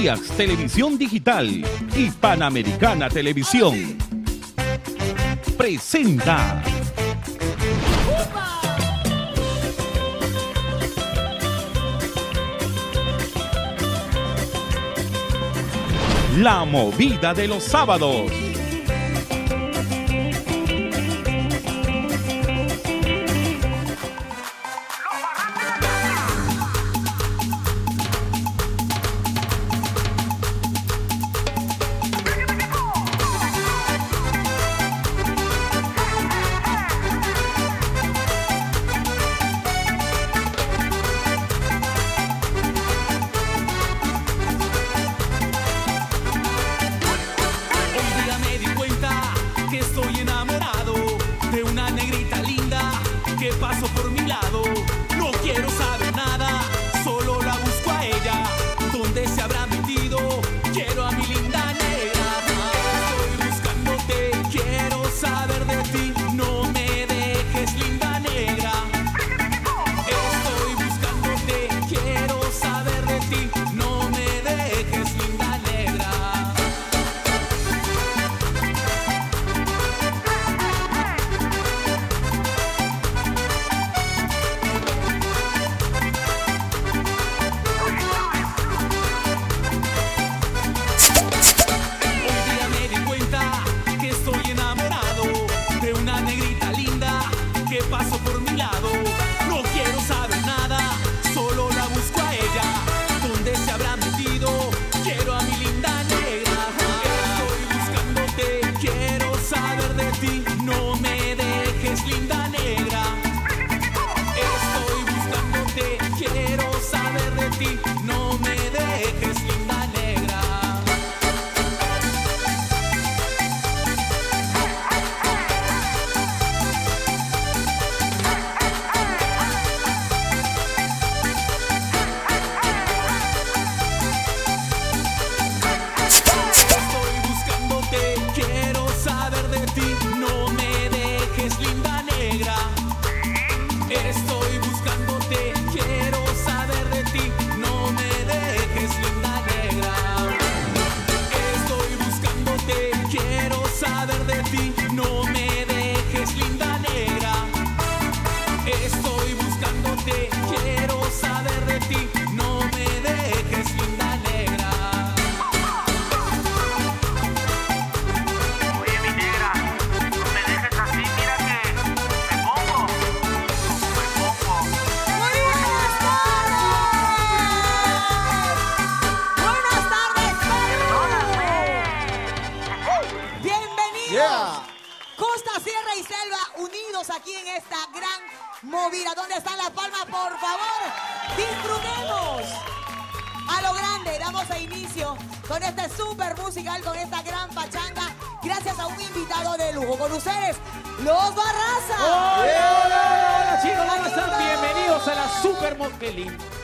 Televisión Digital y Panamericana Televisión. Presenta. La movida de los sábados. Pasó por mi lado. No quiero saber nada, solo la busco a ella. ¿Dónde se habrá metido? Quiero a mi linda negra. Estoy buscándote, quiero saber de ti. No me dejes, linda negra. Estoy buscándote, quiero saber de ti. Costa, Sierra y Selva unidos aquí en esta gran movida. ¿Dónde están las palmas, por favor? Disfrutemos. A lo grande, damos a inicio con este super musical, con esta gran pachanga, gracias a un invitado de lujo. Con ustedes, los Barraza. Hola, hola, hola, chicos, ¿cómo están? Bienvenidos a la Super Qué lindo.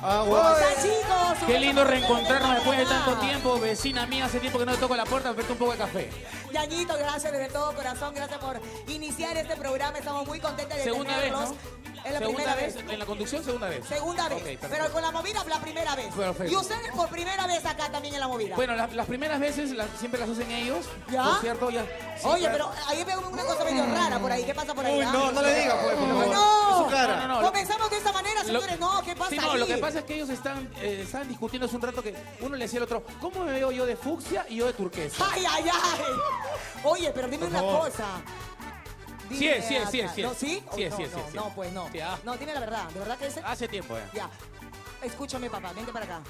¿Cómo están, chicos? Qué lindo reencontrarnos después de tanto tiempo. Vecina mía, hace tiempo que no le toco la puerta, me un poco de café. Yañito, gracias desde todo corazón, gracias por iniciar este programa. Estamos muy contentos de Segunda vez, tenerlos. ¿no? Es la Segunda primera vez, vez. en la conducción, segunda vez. Segunda vez. Pero con la movida la primera vez. Perfecto. Y ustedes por primera vez acá también en la movida. Bueno, la- las primeras veces las- siempre las hacen ellos. ¿Ya? Por cierto, ya. sí, Oye, pero ahí veo una cosa medio rara por ahí. ¿Qué pasa por ahí? Uy, ah? no, no le diga, pues, por favor. No. Es su cara. No, no, no. Comenzamos de esta manera, Lo- señores. no, ¿qué pasa Sí, no, ahí? lo que pasa es que ellos están, eh, estaban discutiendo hace un rato que uno le decía al otro, ¿cómo me veo yo de fucsia y yo de turquesa? Ay, ay, ay. Oye, pero dime una cosa. Sí es, sí es, sí es, sí es. ¿No, sí? Sí es, no, sí es, no, sí es, sí No, es. pues no. Ah. No, dime la verdad. ¿De verdad que es? Hace tiempo ya. Ya. Escúchame, papá. Vente para acá.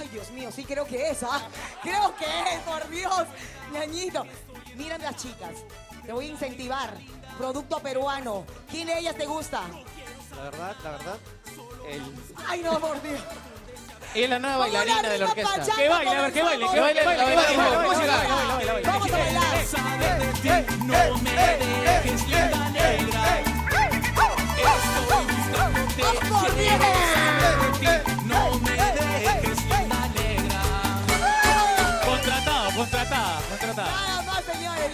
Ay, Dios mío, sí creo que es, ¿ah? Creo que es, por Dios. Ñañito. Miren las chicas. Te voy a incentivar. Producto peruano. ¿Quién de ellas te gusta? La verdad, la verdad, el... Ay, no, por Dios. Es la nueva bailarina de la orquesta. Que baile, a ver, que baile, que baile, que baile, Vamos a bailar. Vamos no me dejes linda negra. Estoy buscándote, ¡Oh,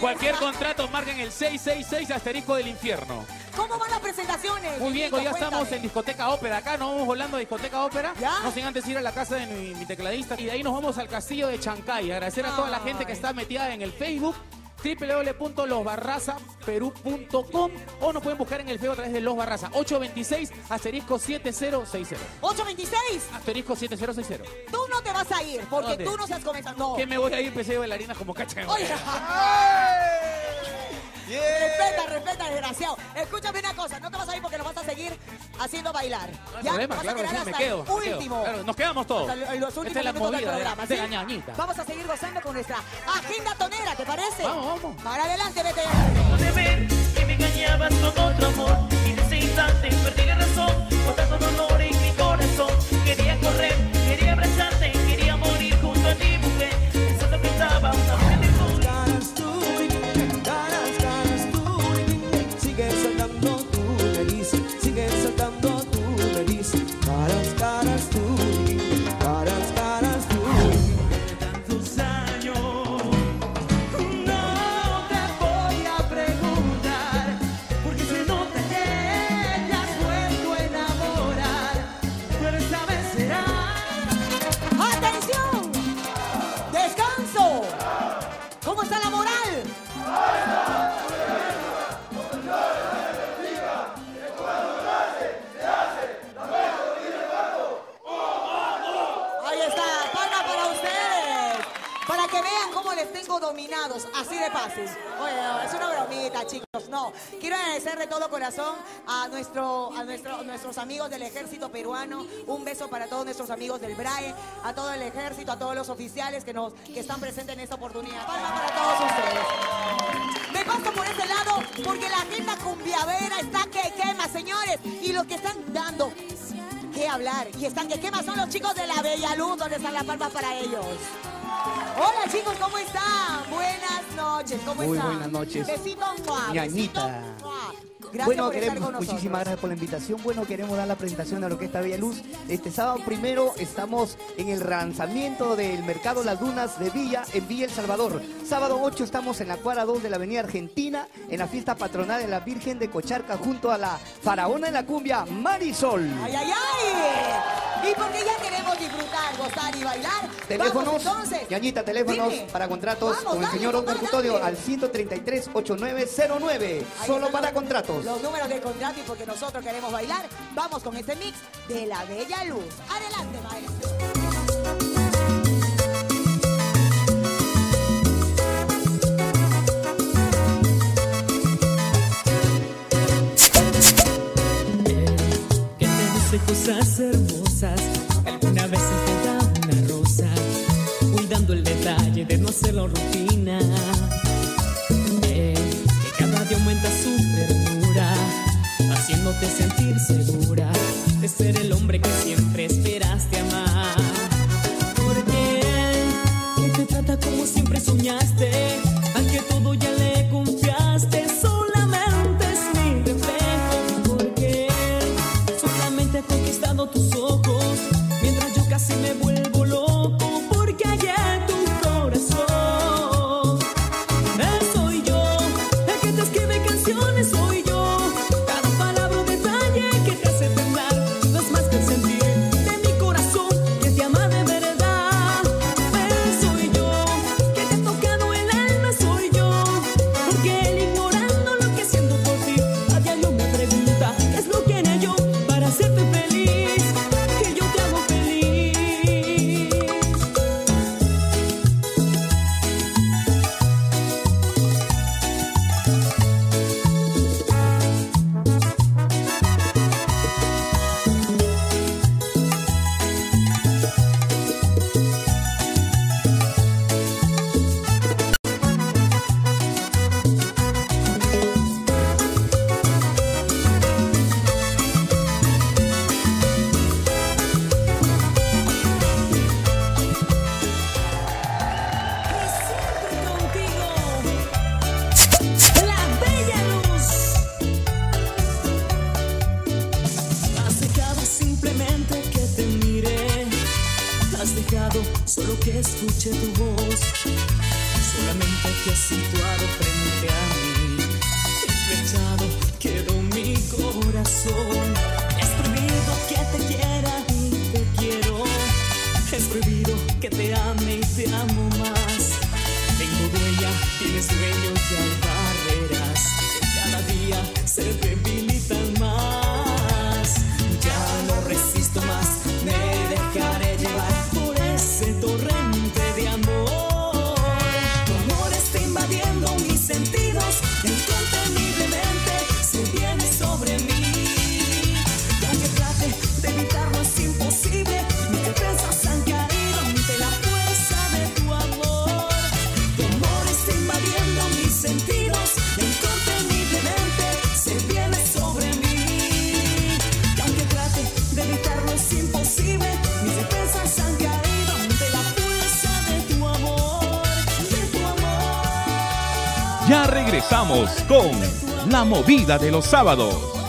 Cualquier contrato marquen el 666 asterisco del infierno. ¿Cómo van las presentaciones? Muy bien, hoy ya Cuéntame. estamos en Discoteca Ópera. Acá nos vamos volando a Discoteca Ópera. ¿Ya? No sin antes ir a la casa de mi, mi tecladista. Y de ahí nos vamos al castillo de Chancay. Agradecer a toda la gente que está metida en el Facebook www.losbarrazaperú.com o nos pueden buscar en el Facebook a través de Los Barraza 826 asterisco 7060 826. asterisco 7060 Tú no te vas a ir porque ¿Dónde? tú no seas comenzado. No. que me voy a ir PC de bailarina como cacha Oye. Respeta, respeta, desgraciado. Escúchame una cosa, no te vas a ir porque nos vas a seguir haciendo bailar. No ¿Ya? problema, Vas claro a que quedar sí, me hasta quedo, el me quedo. último. Claro, nos quedamos todos. Hasta los últimos Esta es la minutos del de, programa, de ¿sí? la ñañita. Vamos a seguir gozando con nuestra agenda tonera, ¿te parece? Vamos, vamos. Para adelante, vete. de ver que me engañabas con otro amor y en ese instante perdí la razón con tanto dolor en dominados, así de fácil. Oye, no, es una bromita, chicos. No, quiero agradecer de todo corazón a, nuestro, a nuestro, nuestros amigos del ejército peruano. Un beso para todos nuestros amigos del BRAE, a todo el ejército, a todos los oficiales que, nos, que están presentes en esta oportunidad. Palma para todos ustedes. Me paso por ese lado porque la agenda cumbiavera está que quema, señores. Y los que están dando que hablar y están que quema son los chicos de la Bella Luz, donde están las palmas para ellos. Hola chicos, ¿cómo están? Buenas noches, ¿cómo Muy están? buenas noches. Besito, mua, Ñañita. besito, mua. Gracias bueno, por estar queremos, con muchísimas gracias por la invitación. Bueno, queremos dar la presentación de la Orquesta Bella Luz. Este sábado primero estamos en el lanzamiento del Mercado Las Dunas de Villa, en Villa El Salvador. Sábado 8 estamos en la cuadra 2 de la Avenida Argentina, en la fiesta patronal de la Virgen de Cocharca, junto a la faraona de la cumbia, Marisol. ¡Ay, ay, ay! Y porque ya queremos disfrutar, gozar y bailar. Teléfonos, Vamos, entonces. Ñañita, teléfonos Dime. para contratos Vamos, con el señor Oscar Custodio al 133-8909. Ahí Solo para los- contratos. Los números del contrato y porque nosotros queremos bailar, vamos con este mix de la Bella Luz. Adelante, maestro. cosas hermosas. Sentir segura de ser el hombre que escuche tu voz, solamente te has situado frente a mí, estrechado quedó mi corazón. Regresamos con La Movida de los Sábados.